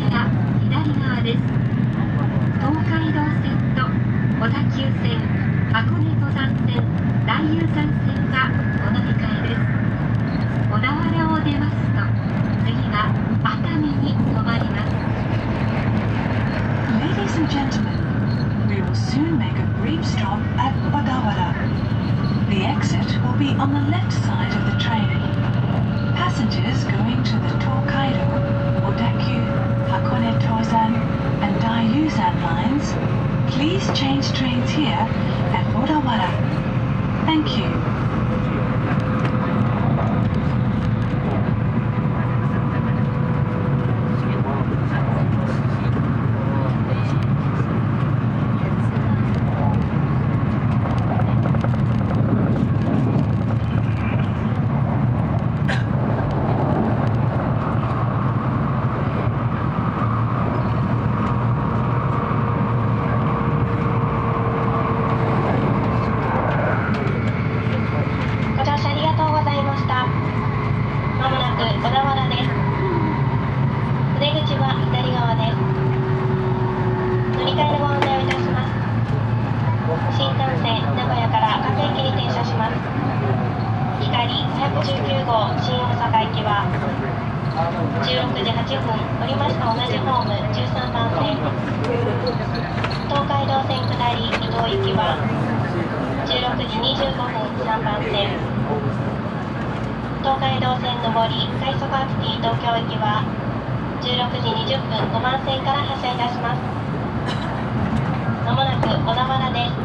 から左側です東海道線と小田急線箱根登山線大遊山線はお乗り換えです小田原を出ますと次は熱海に止まります Ladies and gentlemen, we will soon make a brief stop at Bagawara. The exit will be on the left side of the train. Passengers going to the Tokaido or Daki please change trains here at Odawara. Thank you. 16時8分降りました同じホーム13番線。東海道線下り伊東行きは16時25分3番線。東海道線上り快速アクティ東京行きは16時20分5番線から発車いたします。まもなく小田原です。